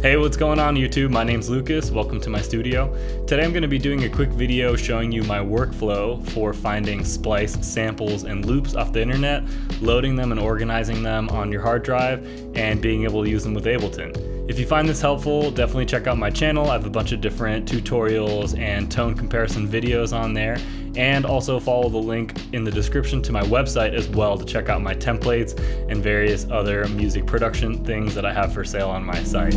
Hey, what's going on YouTube? My name's Lucas. Welcome to my studio. Today I'm going to be doing a quick video showing you my workflow for finding splice samples and loops off the internet, loading them and organizing them on your hard drive, and being able to use them with Ableton. If you find this helpful, definitely check out my channel. I have a bunch of different tutorials and tone comparison videos on there. And also follow the link in the description to my website as well to check out my templates and various other music production things that I have for sale on my site.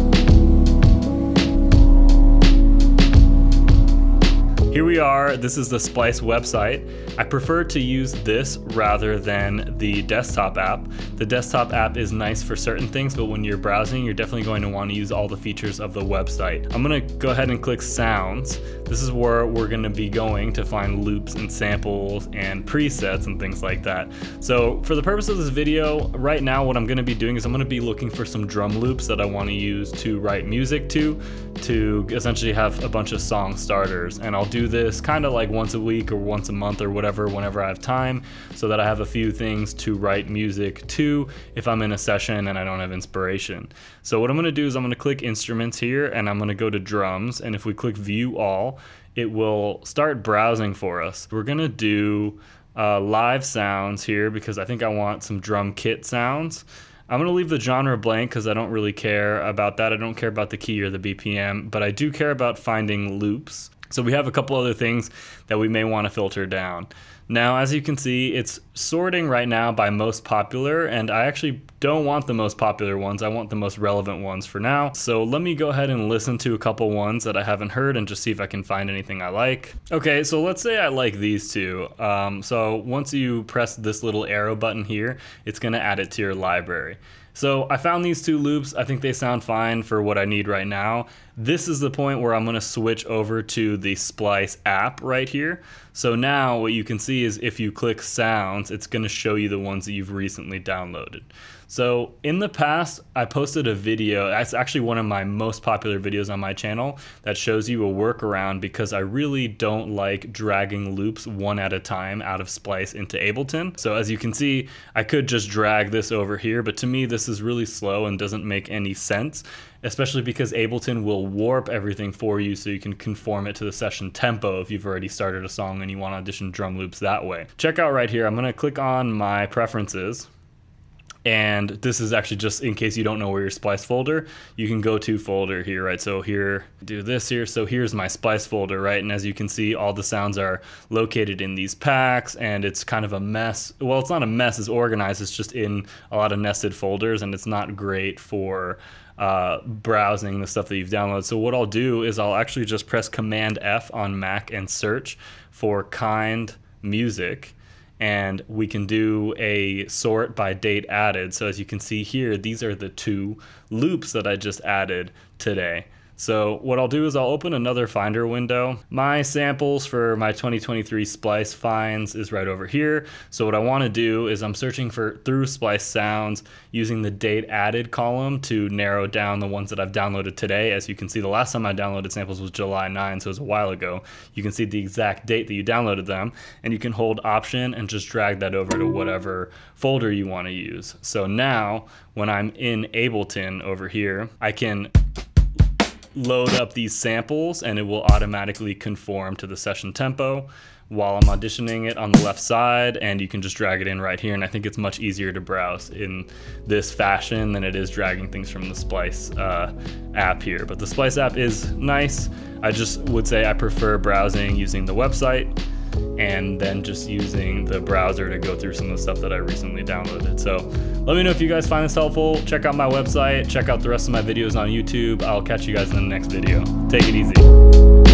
Here we are, this is the Splice website. I prefer to use this rather than the desktop app. The desktop app is nice for certain things, but when you're browsing, you're definitely going to want to use all the features of the website. I'm gonna go ahead and click sounds. This is where we're gonna be going to find loops and samples and presets and things like that. So for the purpose of this video, right now what I'm gonna be doing is I'm gonna be looking for some drum loops that I wanna use to write music to, to essentially have a bunch of song starters. And I'll do do this kind of like once a week or once a month or whatever whenever I have time so that I have a few things to write music to if I'm in a session and I don't have inspiration. So what I'm going to do is I'm going to click instruments here and I'm going to go to drums and if we click view all it will start browsing for us. We're going to do uh, live sounds here because I think I want some drum kit sounds. I'm going to leave the genre blank because I don't really care about that. I don't care about the key or the BPM, but I do care about finding loops. So we have a couple other things that we may want to filter down. Now, as you can see, it's sorting right now by most popular, and I actually don't want the most popular ones. I want the most relevant ones for now. So let me go ahead and listen to a couple ones that I haven't heard and just see if I can find anything I like. Okay, so let's say I like these two. Um, so once you press this little arrow button here, it's gonna add it to your library. So I found these two loops. I think they sound fine for what I need right now. This is the point where I'm gonna switch over to the Splice app right here. So now what you can see is if you click sounds, it's gonna show you the ones that you've recently downloaded. So in the past, I posted a video, that's actually one of my most popular videos on my channel that shows you a workaround because I really don't like dragging loops one at a time out of Splice into Ableton. So as you can see, I could just drag this over here, but to me this is really slow and doesn't make any sense especially because Ableton will warp everything for you so you can conform it to the session tempo if you've already started a song and you want to audition drum loops that way. Check out right here, I'm going to click on my preferences and this is actually just in case you don't know where your splice folder, you can go to folder here, right? So here, do this here. So here's my splice folder, right? And as you can see, all the sounds are located in these packs and it's kind of a mess. Well, it's not a mess, it's organized. It's just in a lot of nested folders and it's not great for uh, browsing the stuff that you've downloaded. So what I'll do is I'll actually just press Command F on Mac and search for kind music and we can do a sort by date added. So as you can see here, these are the two loops that I just added today. So what I'll do is I'll open another Finder window. My samples for my 2023 Splice finds is right over here. So what I want to do is I'm searching for through Splice sounds using the date added column to narrow down the ones that I've downloaded today. As you can see, the last time I downloaded samples was July 9, so it was a while ago. You can see the exact date that you downloaded them, and you can hold Option and just drag that over to whatever folder you want to use. So now, when I'm in Ableton over here, I can load up these samples and it will automatically conform to the session tempo while I'm auditioning it on the left side and you can just drag it in right here and I think it's much easier to browse in this fashion than it is dragging things from the Splice uh, app here. But the Splice app is nice. I just would say I prefer browsing using the website and then just using the browser to go through some of the stuff that I recently downloaded. So let me know if you guys find this helpful. Check out my website, check out the rest of my videos on YouTube. I'll catch you guys in the next video. Take it easy.